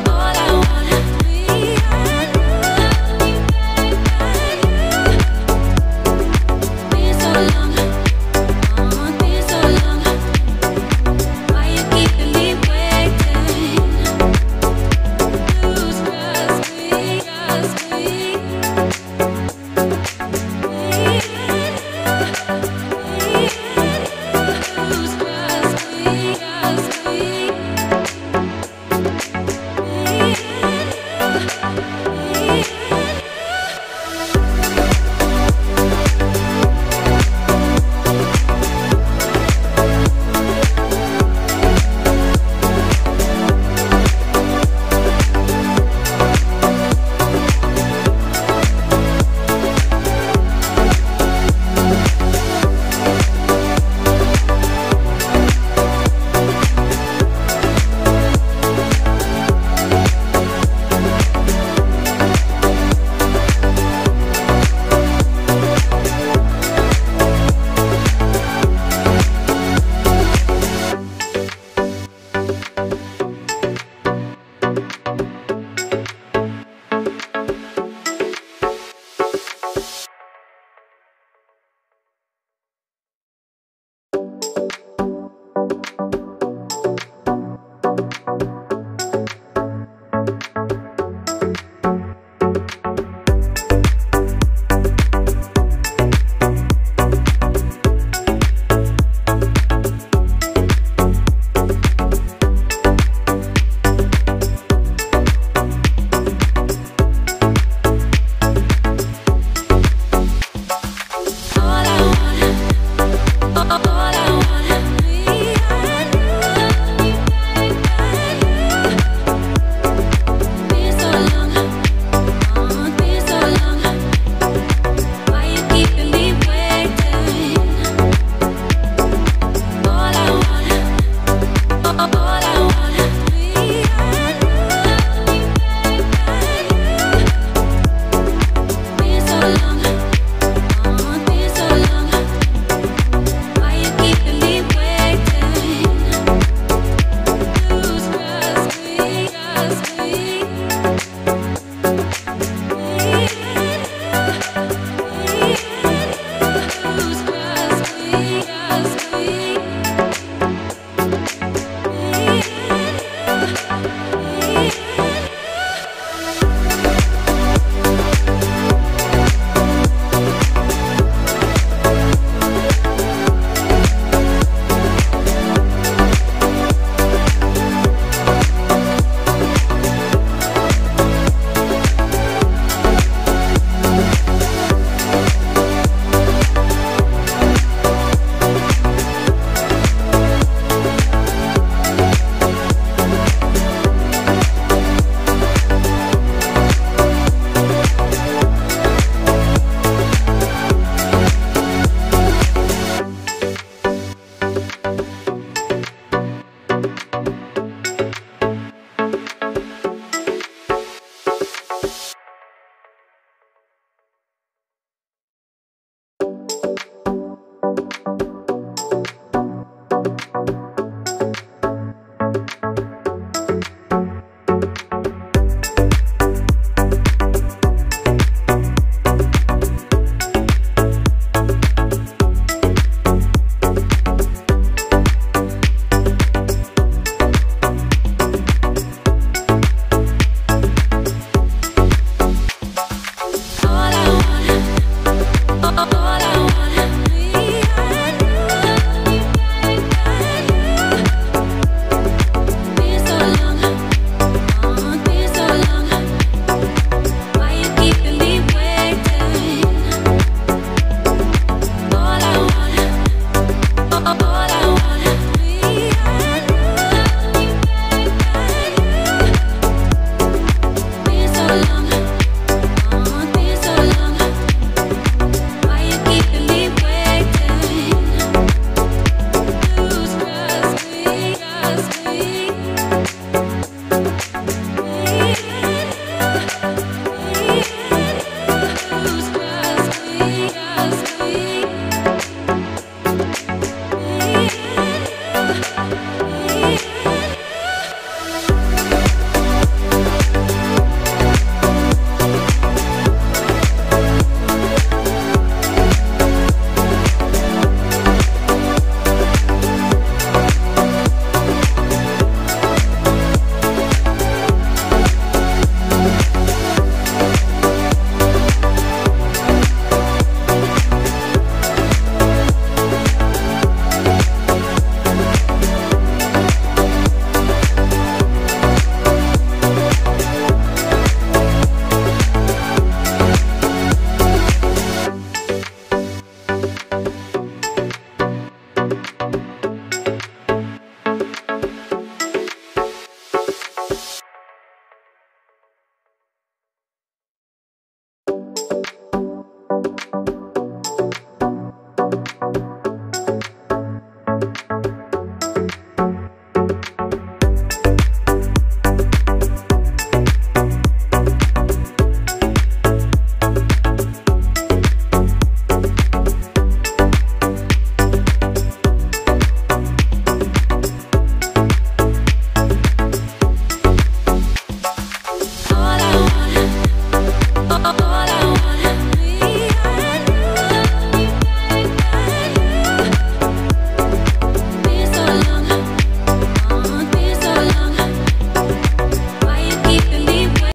my boy.